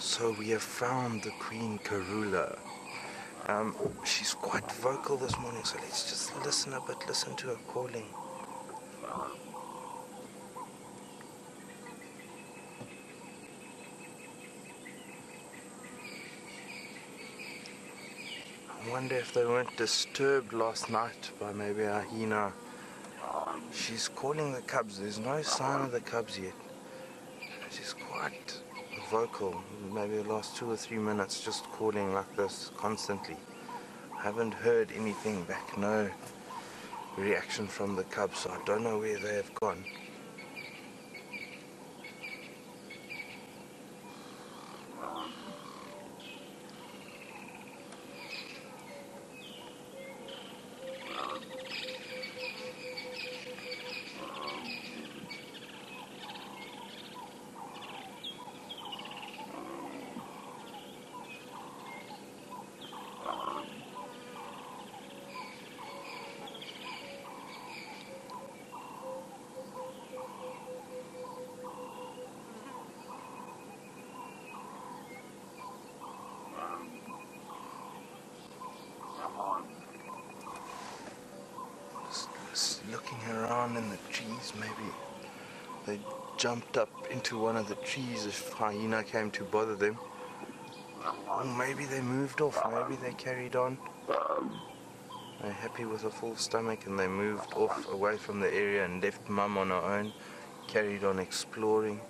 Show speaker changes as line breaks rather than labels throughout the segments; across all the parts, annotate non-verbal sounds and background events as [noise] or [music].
So we have found the Queen Karula. Um, she's quite vocal this morning, so let's just listen a bit, listen to her calling. I wonder if they weren't disturbed last night by maybe a hyena. She's calling the cubs. There's no sign of the cubs yet. She's quite vocal. Maybe the last two or three minutes just calling like this constantly. Haven't heard anything back. No reaction from the cubs. So I don't know where they have gone. Just, just around in the trees, maybe they jumped up into one of the trees if hyena came to bother them. Or maybe they moved off, maybe they carried on. They're happy with a full stomach and they moved off away from the area and left mum on her own, carried on exploring.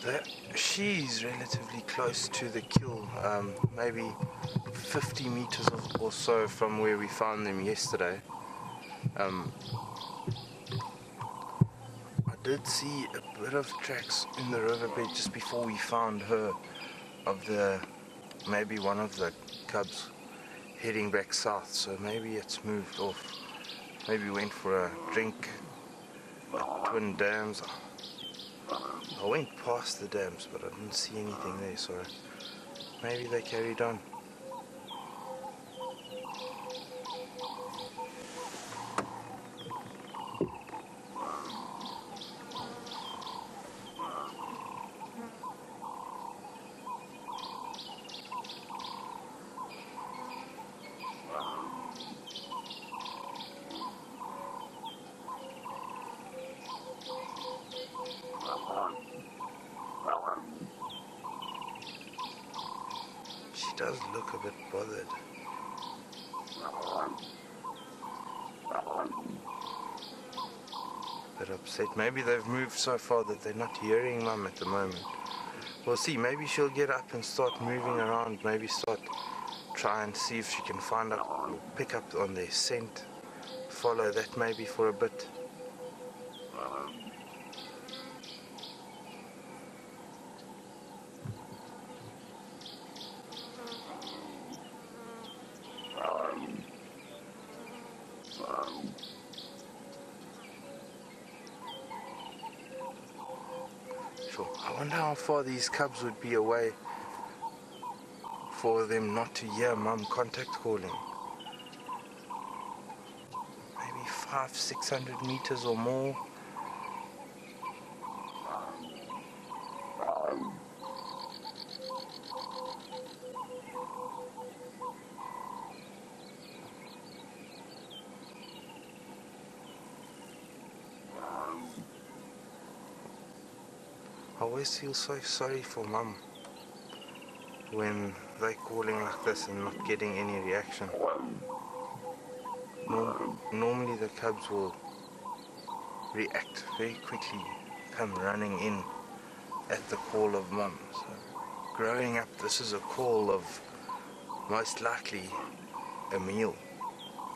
The, she's relatively close to the kill, um, maybe 50 meters or so from where we found them yesterday. Um, I did see a bit of tracks in the riverbed just before we found her of the maybe one of the cubs heading back south, so maybe it's moved off. Maybe went for a drink at Twin Dams. I went past the dams, but I didn't see anything there, so maybe they carried on. She does look a bit bothered. Bit upset. Maybe they've moved so far that they're not hearing mum at the moment. We'll see. Maybe she'll get up and start moving around. Maybe start try and see if she can find out pick up on their scent. Follow that maybe for a bit. I wonder how far these cubs would be away for them not to hear mum contact calling. Maybe five, six hundred meters or more. I always feel so sorry for mum when they're calling like this and not getting any reaction. Norm- normally the cubs will react very quickly, come running in at the call of mum. So growing up, this is a call of most likely a meal,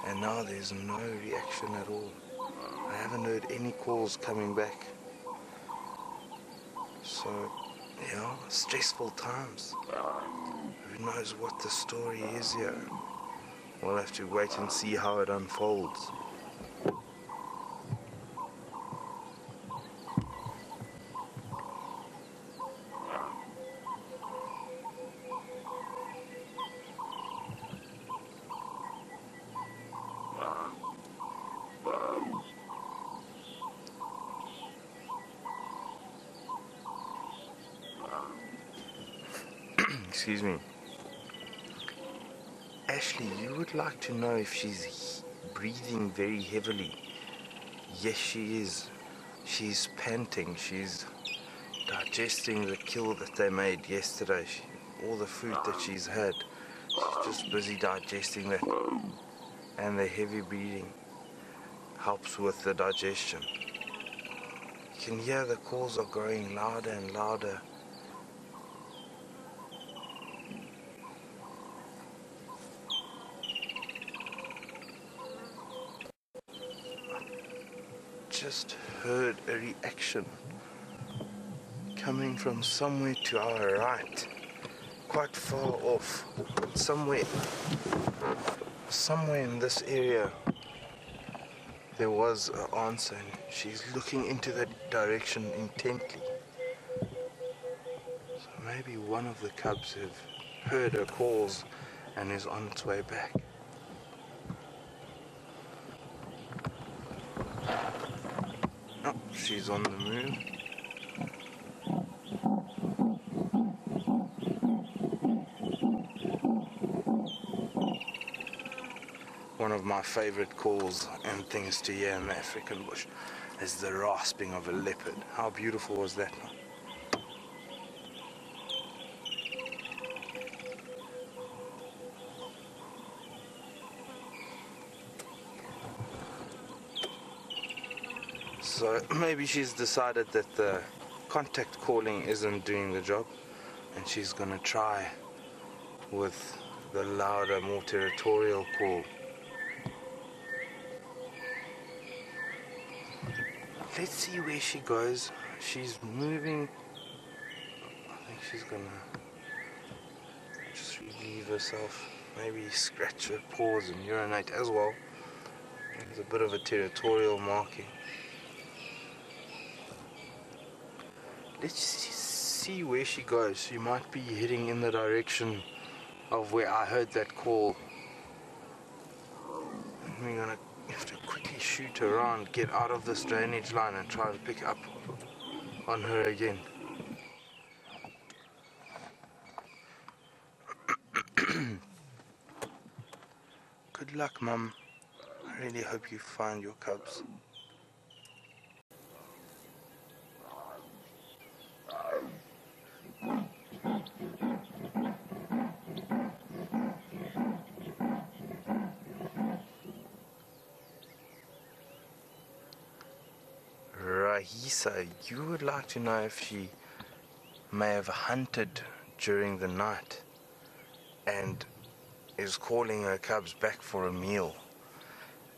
and now there's no reaction at all. I haven't heard any calls coming back. So, yeah, stressful times. Who knows what the story is here? We'll have to wait and see how it unfolds. Excuse me. Ashley, you would like to know if she's breathing very heavily. Yes, she is. She's panting. She's digesting the kill that they made yesterday. She, all the food that she's had. She's just busy digesting that. And the heavy breathing helps with the digestion. You can hear the calls are growing louder and louder. Just heard a reaction coming from somewhere to our right, quite far off, somewhere, somewhere in this area. There was an answer, and she's looking into that direction intently. So maybe one of the cubs have heard her calls and is on its way back. She's on the move. One of my favorite calls and things to hear in the African bush is the rasping of a leopard. How beautiful was that? So [clears throat] maybe she's decided that the contact calling isn't doing the job and she's gonna try with the louder, more territorial call. Let's see where she goes. She's moving. I think she's gonna just relieve herself. Maybe scratch her paws and urinate as well. There's a bit of a territorial marking. Let's see where she goes. She might be heading in the direction of where I heard that call. And we're gonna have to quickly shoot around, get out of this drainage line and try to pick up on her again. [coughs] Good luck, Mum. I really hope you find your cubs. Rahisa, you would like to know if she may have hunted during the night and is calling her cubs back for a meal.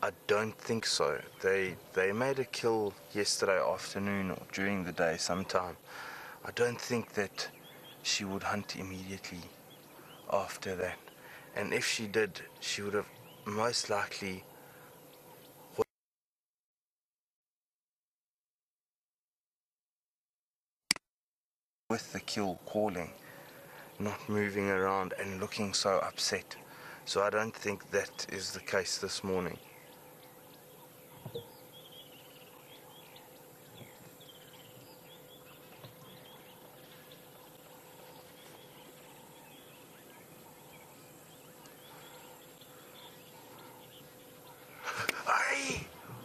I don't think so. They they made a kill yesterday afternoon or during the day sometime. I don't think that she would hunt immediately after that. And if she did, she would have most likely with the kill calling, not moving around and looking so upset. So I don't think that is the case this morning.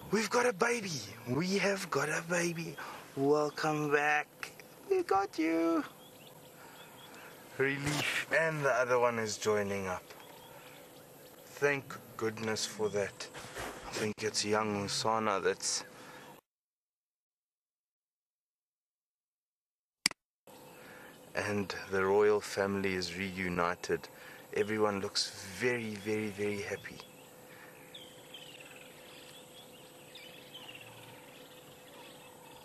We've got a baby. We have got a baby. Welcome back. We got you. Relief. And the other one is joining up. Thank goodness for that. I think it's young Hosana that's and the royal family is reunited. Everyone looks very, very, very happy.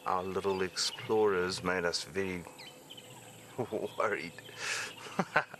Our little explorers made us very [laughs] worried. [laughs]